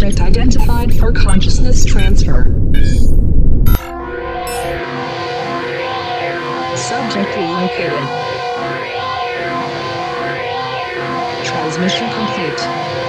Subject identified for consciousness transfer. Subject relocated. Transmission complete.